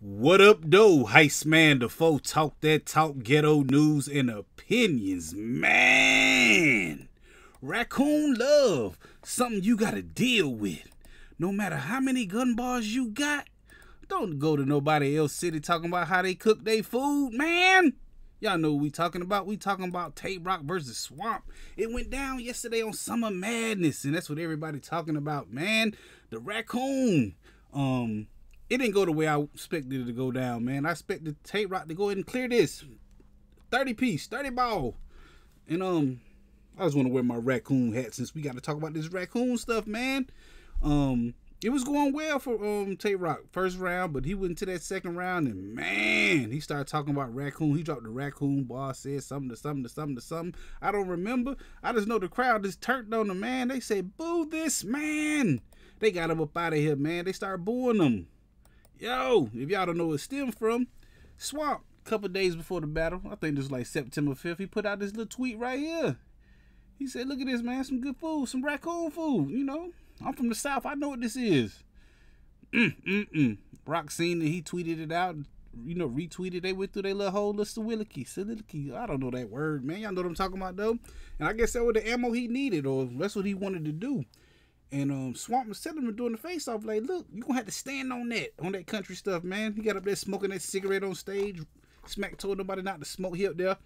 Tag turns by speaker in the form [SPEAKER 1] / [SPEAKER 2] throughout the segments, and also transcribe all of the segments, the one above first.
[SPEAKER 1] What up, though? Heist Man the foe talk that talk ghetto news and opinions. Man, raccoon love, something you gotta deal with. No matter how many gun bars you got, don't go to nobody else city talking about how they cook their food, man. Y'all know what we talking about. We talking about Tay Roc versus Swamp. It went down yesterday on Summer Madness, and that's what everybody talking about, man. The raccoon. Um, it didn't go the way I expected it to go down, man. I expected Tay Roc to go ahead and clear this. 30 piece, 30 ball. And um, I just want to wear my raccoon hat since we got to talk about this raccoon stuff, man. Um, it was going well for um Tay Roc first round, but he went to that second round and man, he started talking about raccoon. He dropped the raccoon ball, said something to something to something to something. I don't remember. I just know the crowd just turned on the man. They say, "Boo this man!" They got him up out of here, man. They started booing him. Yo, if y'all don't know where it stemmed from, Swamp. A couple days before the battle, I think this was like September 5th. He put out this little tweet right here. He said, "Look at this, man. Some good food, some raccoon food. You know." I'm from the South. I know what this is. Mm, mm, mm. Roc seen that he tweeted it out. You know, retweeted. They went through their little whole list of willicky, soliloquy. I don't know that word, man. Y'all know what I'm talking about, though. And I guess that was the ammo he needed, or that's what he wanted to do. And um, Swamp was telling him during the face off, like, look, you're gonna have to stand on that, on that country stuff, man. He got up there smoking that cigarette on stage. Smack told nobody not to smoke. He up there.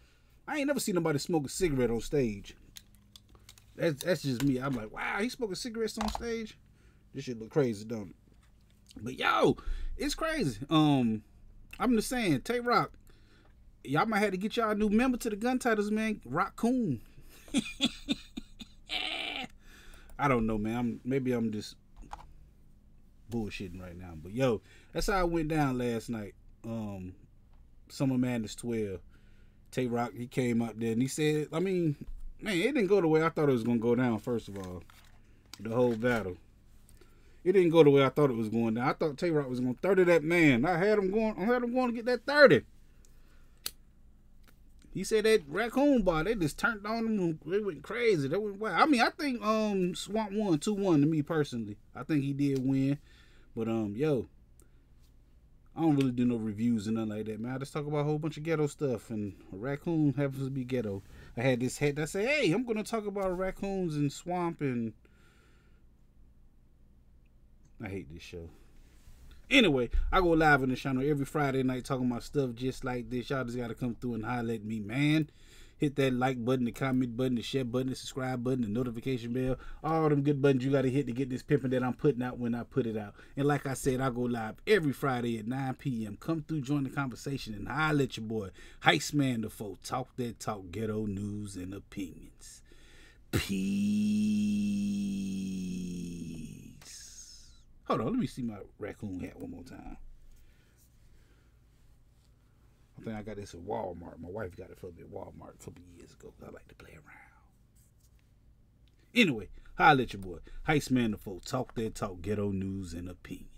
[SPEAKER 1] I ain't never seen nobody smoke a cigarette on stage. That's that's just me. I'm like, wow, he smoking cigarettes on stage. This shit look crazy, don't it? But yo, it's crazy. Um, I'm just saying, Tay Roc, y'all might have to get y'all a new member to the gun titles, man. Raccoon. I don't know, man. I'm maybe I'm just bullshitting right now. But yo, that's how I went down last night. Um, Summer Madness 12. Tay Roc, he came up there and he said, I mean, man, it didn't go the way I thought it was gonna go down. First of all, the whole battle, it didn't go the way I thought it was going down. I thought Tay Roc was gonna thirty that man. I had him going. I had him going to get that thirty. He said that raccoon bar, they just turned on him. They went crazy. They went wild. I mean, I think um Swamp won two one to me personally. I think he did win, but um yo, I don't really do no reviews and nothing like that, man. I just talk about a whole bunch of ghetto stuff, and a raccoon happens to be ghetto. I had this hat that said, "Hey, I'm gonna talk about raccoons and swamp," and I hate this show. Anyway, I go live on the channel every Friday night talking about stuff just like this. Y'all just gotta come through and holler at me, man hit that like button, the comment button, the share button, the subscribe button, the notification bell, all them good buttons you got to hit to get this pimping that I'm putting out when I put it out. And like I said, I go live every Friday at 9 p.m. Come through, join the conversation, and I'll let your boy, Heist Man the Foe, talk that talk, ghetto news and opinions. Peace. Hold on, let me see my raccoon hat one more time. I think I got this at Walmart. My wife got it for me at Walmart a couple years ago. I like to play around. Anyway, holla at your boy. Heist Man the Foe. Talk that talk, ghetto news and opinion.